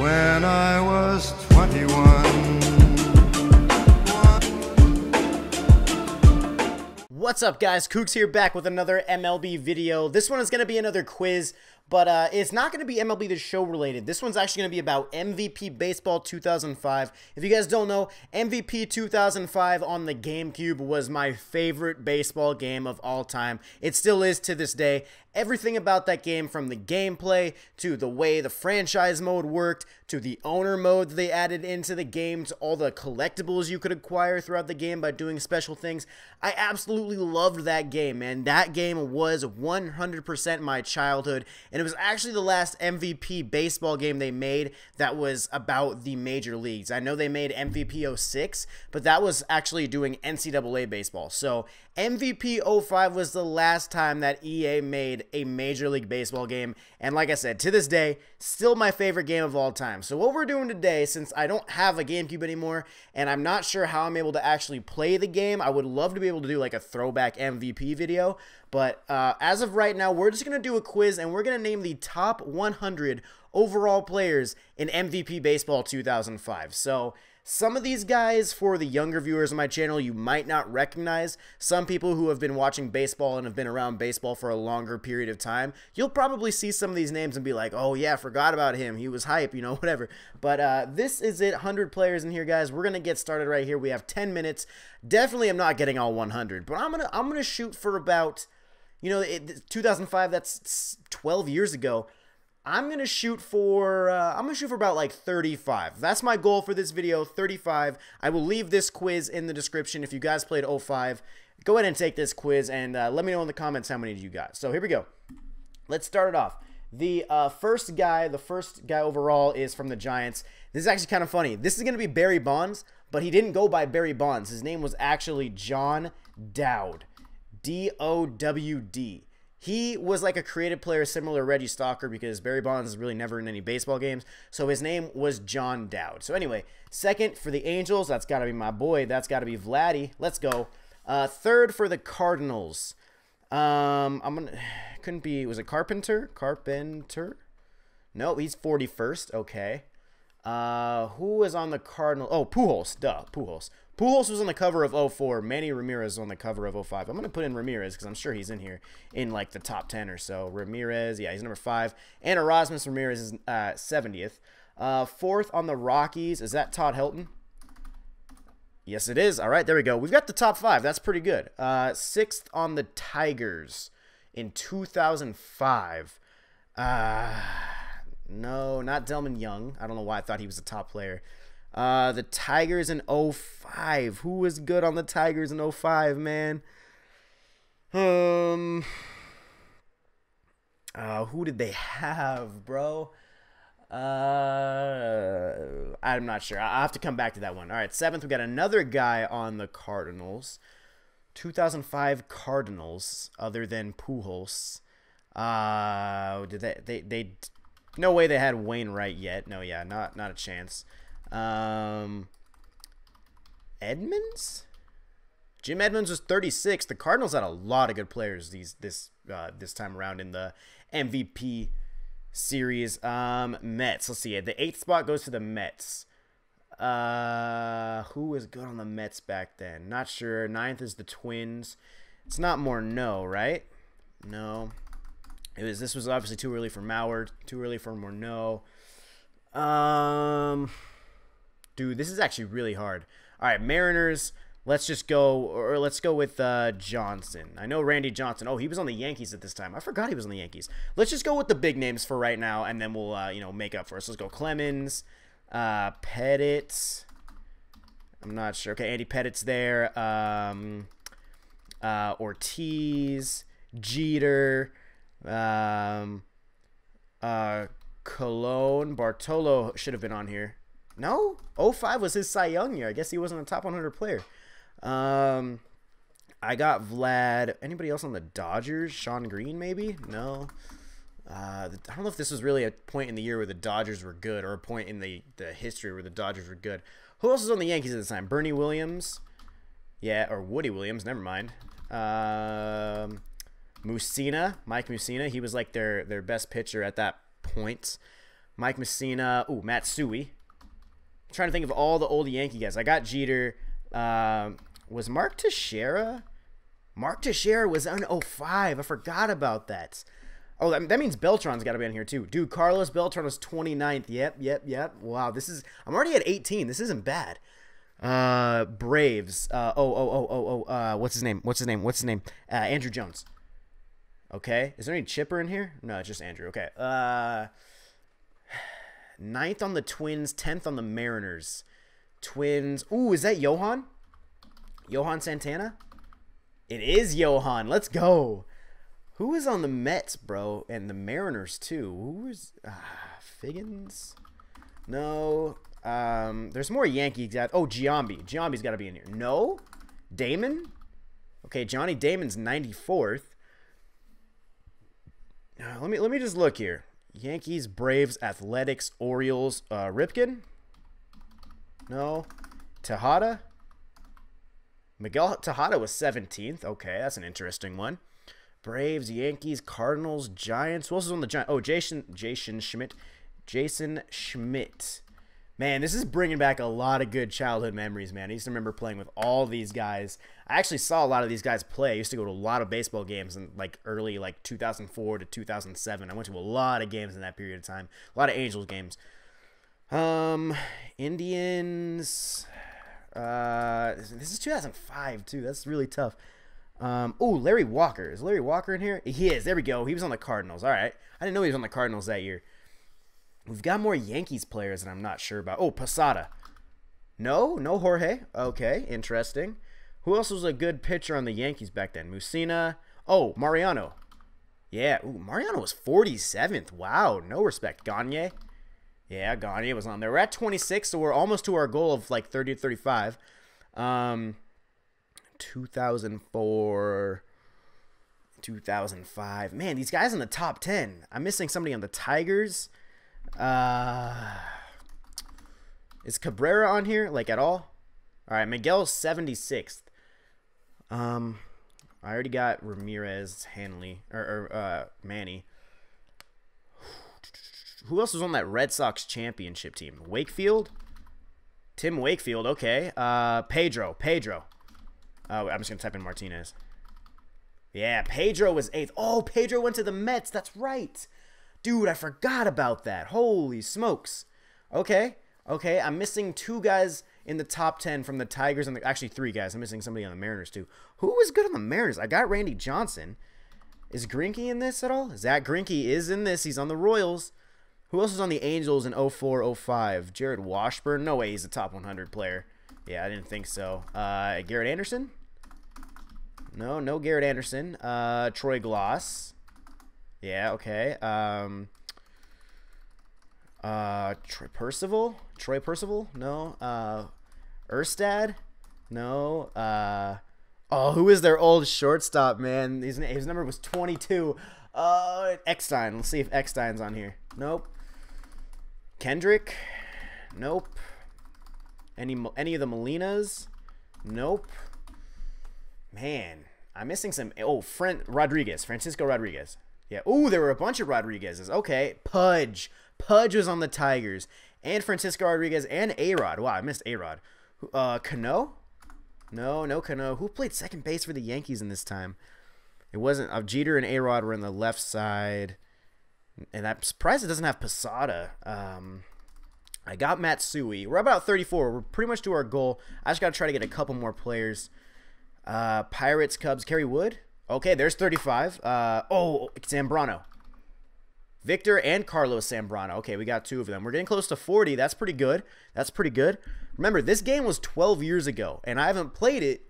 when I was 21. What's up guys, Koogs here back with another MLB video. This one is going to be another quiz, but uh, it's not going to be MLB The Show related. This one's actually going to be about MVP Baseball 2005. If you guys don't know, MVP 2005 on the GameCube was my favorite baseball game of all time. It still is to this day. Everything about that game, from the gameplay to the way the franchise mode worked, to the owner mode they added into the game, to all the collectibles you could acquire throughout the game by doing special things. I absolutely loved that game, man. That game was 100% my childhood, and it was actually the last MVP baseball game they made that was about the major leagues. I know they made MVP 06, but that was actually doing NCAA baseball. So MVP 05 was the last time that EA made a Major League Baseball game. And like I said, to this day, still my favorite game of all time. So what we're doing today, since I don't have a GameCube anymore, and I'm not sure how I'm able to actually play the game, I would love to be able to do like a throwback MVP video. But uh, as of right now, we're just going to do a quiz, and we're going to name the top 100 overall players in MVP Baseball 2005. So some of these guys, for the younger viewers on my channel, you might not recognize. Some people who have been watching baseball and have been around baseball for a longer period of time, you'll probably see some of these names and be like, oh yeah, forgot about him. He was hype, you know, whatever. But uh, this is it. 100 players in here, guys. We're going to get started right here. We have 10 minutes. Definitely I'm not getting all 100, but I'm going to I'm to shoot for about, you know, it, 2005, that's 12 years ago. I'm to shoot for, uh, I'm to shoot for about like 35. That's my goal for this video, 35. I will leave this quiz in the description. If you guys played 05, go ahead and take this quiz and uh, let me know in the comments how many you got. So here we go. Let's start it off. The uh, first guy, the first guy overall is from the Giants. This is actually kind of funny. This is to be Barry Bonds, but he didn't go by Barry Bonds. His name was actually John Dowd. D-O-W-D. He was like a creative player similar to Reggie Stalker because Barry Bonds is really never in any baseball games. So his name was John Dowd. So anyway, second for the Angels, that's got to be my boy. That's got to be Vladdy. Let's go. Uh, third for the Cardinals. Um, I'm gonna couldn't be. Was it Carpenter? Carpenter? No, he's 41st. Okay. Uh, who was on the Cardinal? Oh, Pujols. Duh, Pujols. Pujols was on the cover of 04. Manny Ramirez on the cover of 05. I'm going to put in Ramirez because I'm sure he's in here in like the top 10 or so. Ramirez, yeah, he's number 5. And Aramis Ramirez is uh, 70th. Uh, fourth on the Rockies. Is that Todd Helton? Yes, it is. All right, there we go. We've got the top five. That's pretty good. Uh, sixth on the Tigers in 2005. Uh, no, not Delmon Young. I don't know why I thought he was a top player. Uh, the Tigers in 05. Who was good on the Tigers in 05, man? Um, uh, who did they have, bro? Uh, I'm not sure. I'll have to come back to that one. All right, seventh, we got another guy on the Cardinals. 2005 Cardinals, other than Pujols. Uh, did they, they, they, no way they had Wainwright yet. No, yeah, not, not a chance. Um, Edmonds? Jim Edmonds was 36. The Cardinals had a lot of good players these this uh, this time around in the MVP series. Um, Mets. Let's see. The eighth spot goes to the Mets. Uh, who was good on the Mets back then? Not sure. Ninth is the Twins. It's not Morneau, right? No. It was. This was obviously too early for Mauer. Too early for Morneau. Um. Dude, this is actually really hard. All right, Mariners. Let's just go, or let's go with uh, Johnson. I know Randy Johnson. Oh, he was on the Yankees at this time. I forgot he was on the Yankees. Let's just go with the big names for right now, and then we'll, uh, you know, make up for us. Let's go Clemens, uh, Pettitte. I'm not sure. Okay, Andy Pettitte's there. Um, uh, Ortiz, Jeter, um, uh, Colon, Bartolo should have been on here. No, 05 was his Cy Young year. I guess he wasn't a top 100 player. Um, I got Vlad. Anybody else on the Dodgers? Shawn Green, maybe? No. Uh, I don't know if this was really a point in the year where the Dodgers were good or a point in the, the history where the Dodgers were good. Who else was on the Yankees at the time? Bernie Williams? Yeah, or Woody Williams. Never mind. Um, Mussina, Mike Mussina. He was like their, their best pitcher at that point. Mike Mussina. Ooh, Matsui. I'm trying to think of all the old Yankee guys. I got Jeter. Uh, was Mark Teixeira? Mark Teixeira was on 05. I forgot about that. Oh, that, means Beltran's got to be on here too. Dude, Carlos Beltran was 29th. Yep, yep, yep. Wow, this is. I'm already at 18. This isn't bad. Uh, Braves. Uh, oh, oh, oh, oh, oh. Uh, what's his name? What's his name? What's his name? Uh, Andruw Jones. Okay. Is there any Chipper in here? No, it's just Andruw. Okay. Uh, ninth on the Twins, tenth on the Mariners. Twins. Ooh, is that Johan? Johan Santana? It is Johan. Let's go. Who is on the Mets, bro? And the Mariners, too. Who is. Ah, Figgins? No. Um, there's more Yankees. Oh, Giambi. Giambi's got to be in here. No? Damon? Okay, Johnny Damon's 94th. Uh, let me let me just look here. Yankees, Braves, Athletics, Orioles, uh, Ripken. No, Tejada. Miguel Tejada was 17th. Okay, that's an interesting one. Braves, Yankees, Cardinals, Giants. Who else is on the Giants? Oh, Jason Jason Schmidt. Jason Schmidt. Man, this is bringing back a lot of good childhood memories, man. I used to remember playing with all these guys. I actually saw a lot of these guys play. I used to go to a lot of baseball games in like early like 2004 to 2007. I went to a lot of games in that period of time. A lot of Angels games. Um, Indians. Uh, this is 2005 too. That's really tough. Um, oh, Larry Walker. Is Larry Walker in here? He is. There we go. He was on the Cardinals. All right. I didn't know he was on the Cardinals that year. We've got more Yankees players that I'm not sure about. Oh, Posada. No, no Jorge. Okay, interesting. Who else was a good pitcher on the Yankees back then? Mussina. Oh, Mariano. Yeah, Ooh, Mariano was 47th. Wow, no respect. Gagne. Yeah, Gagne was on there. We're at 26, so we're almost to our goal of like 30 to 35. Um, 2004, 2005. Man, these guys in the top 10. I'm missing somebody on the Tigers. Uh, is Cabrera on here, like, at all? All right, Miguel's 76th. Um, I already got Ramirez, Hanley, or, or uh, Manny. Who else was on that Red Sox championship team? Wakefield? Tim Wakefield, okay. Uh, Pedro, Pedro. Oh, I'm just going to type in Martinez. Yeah, Pedro was eighth. Oh, Pedro went to the Mets. That's right. Dude, I forgot about that. Holy smokes. Okay. Okay. I'm missing two guys in the top 10 from the Tigers and the, actually three guys. I'm missing somebody on the Mariners too. Who was good on the Mariners? I got Randy Johnson. Is Greinke in this at all? Zach Greinke is in this. He's on the Royals. Who else is on the Angels in 04 05? Jarrod Washburn? No way he's a top 100 player. Yeah, I didn't think so. Uh, Garrett Anderson? No, no Garrett Anderson. Uh, Troy Glaus. Yeah, okay. Um, uh, Troy Percival? Troy Percival? No. Uh, Erstad? No. Uh, oh, who is their old shortstop, man? His, his number was 22. Uh, Eckstein. Let's see if Eckstein's on here. Nope. Kendrick? Nope. Any any of the Molinas? Nope. Man, I'm missing some. Oh, Friend Rodriguez, Francisco Rodriguez. Yeah. Oh, there were a bunch of Rodriguez's. Okay. Pudge. Pudge was on the Tigers. And Francisco Rodriguez and A-Rod. Wow, I missed A-Rod. Uh, Cano? No, no Cano. Who played second base for the Yankees in this time? It wasn't. Uh, Jeter and A-Rod were on the left side. And I'm surprised it doesn't have Posada. Um, I got Matsui. We're about 34. We're pretty much to our goal. I just got to try to get a couple more players. Uh, Pirates, Cubs, Kerry Wood. Okay, there's 35. Uh, oh, Zambrano. Victor and Carlos Zambrano. Okay, we got two of them. We're getting close to 40. That's pretty good. That's pretty good. Remember, this game was 12 years ago, and I haven't played it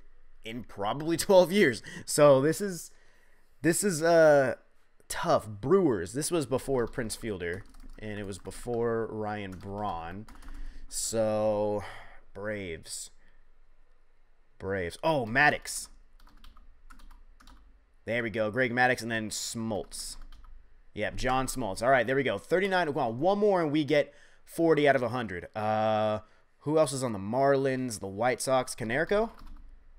in probably 12 years. So this is this is uh tough. Brewers. This was before Prince Fielder, and it was before Ryan Braun. So Braves. Braves. Oh, Maddux. There we go. Greg Maddux and then Smoltz. Yep, John Smoltz. All right, there we go. 39. Well, one more and we get 40 out of 100. Uh, who else is on the Marlins, the White Sox, Konerko?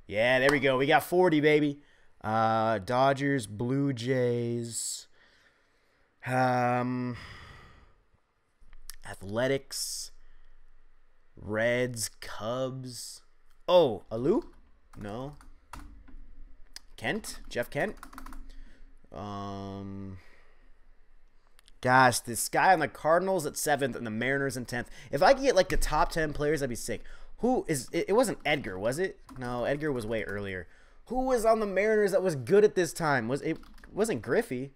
Yeah, there we go. We got 40, baby. Uh, Dodgers, Blue Jays. Um, Athletics, Reds, Cubs. Oh, Alou? No. Kent? Jeff Kent? Um. Gosh, this guy on the Cardinals at seventh and the Mariners in tenth. If I could get like the top ten players, that'd be sick. Who is? It, it wasn't Edgar, was it? No, Edgar was way earlier. Who was on the Mariners that was good at this time? Was it? Wasn't Griffey?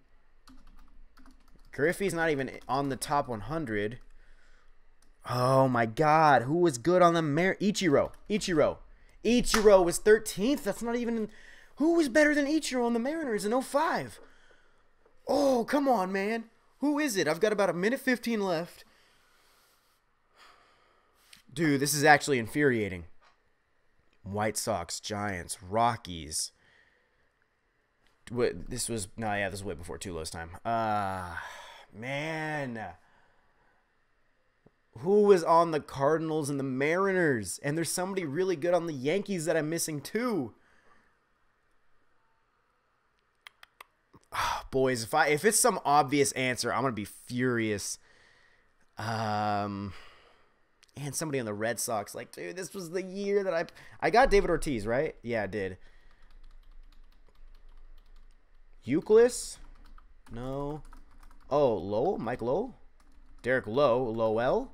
Griffey's not even on the top 100. Oh my God, who was good on the Mar? Ichiro, Ichiro, Ichiro was 13th. That's not even. Who was better than Ichiro on the Mariners in 05? Oh, come on, man. Who is it? I've got about a minute 15 left. Dude, this is actually infuriating. White Sox, Giants, Rockies. What this was no, yeah, this was way before Tulo's time. Uh man. Who was on the Cardinals and the Mariners? And there's somebody really good on the Yankees that I'm missing too. Oh, boys, if I if it's some obvious answer, I'm gonna be furious. Um and somebody on the Red Sox, like, dude, this was the year that I I got David Ortiz, right? Yeah, I did. Youkilis? No. Oh, Lowe? Mike Lowe? Derek Lowe? Lowell?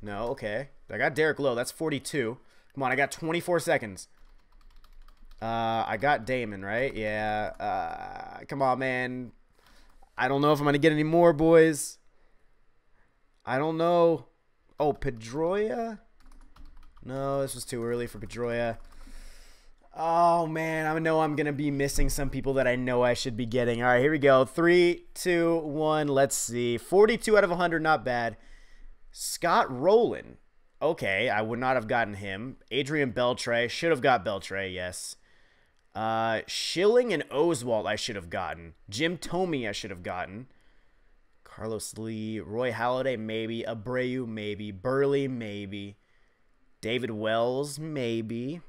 No, okay. I got Derek Lowe. That's 42. Come on, I got 24 seconds. Uh, I got Damon, right? Yeah. Uh, come on, man. I don't know if I'm going to get any more, boys. I don't know. Oh, Pedroia? No, this was too early for Pedroia. Oh man, I know I'm gonna be missing some people that I know I should be getting. All right, here we go. Three, two, one. Let's see. 42 out of 100, not bad. Scott Rolen. Okay, I would not have gotten him. Adrian Beltre should have got Beltre. Yes. Uh, Schilling and Oswalt I should have gotten. Jim Thome I should have gotten. Carlos Lee, Roy Halladay maybe. Abreu maybe. Buehrle, maybe. David Wells maybe.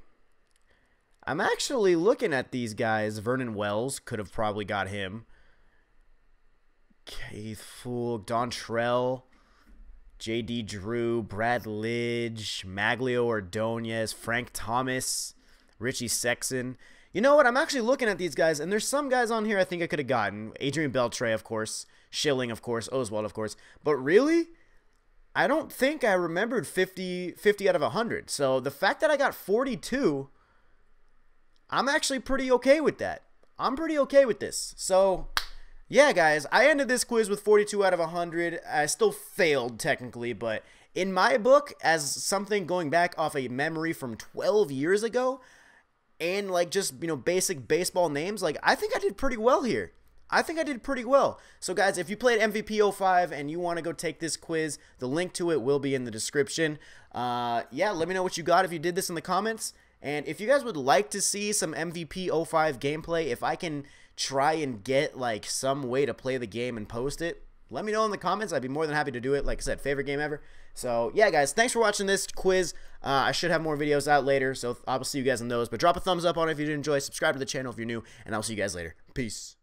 I'm actually looking at these guys. Vernon Wells could have probably got him. Keith Foulke, Dontrelle, J.D. Drew, Brad Lidge, Magglio Ordonez, Frank Thomas, Richie Sexson. You know what? I'm actually looking at these guys, and there's some guys on here I think I could have gotten. Adrian Beltre, of course. Schilling, of course. Oswalt, of course. But really, I don't think I remembered 50, 50 out of 100. So the fact that I got 42 I'm actually pretty okay with that. I'm pretty okay with this. So, yeah, guys, I ended this quiz with 42 out of 100. I still failed technically, but in my book, as something going back off a memory from 12 years ago, and like just, you know, basic baseball names, like I think I did pretty well here. I think I did pretty well. So, guys, if you played MVP 05 and you want to go take this quiz, the link to it will be in the description. Uh, yeah, let me know what you got if you did this in the comments. And if you guys would like to see some MVP 05 gameplay, if I can try and get like some way to play the game and post it, let me know in the comments. I'd be more than happy to do it. Like I said, favorite game ever. So yeah, guys, thanks for watching this quiz. Uh, I should have more videos out later, so I will see you guys in those. But drop a thumbs up on it if you did enjoy. Subscribe to the channel if you're new, and I'll see you guys later. Peace.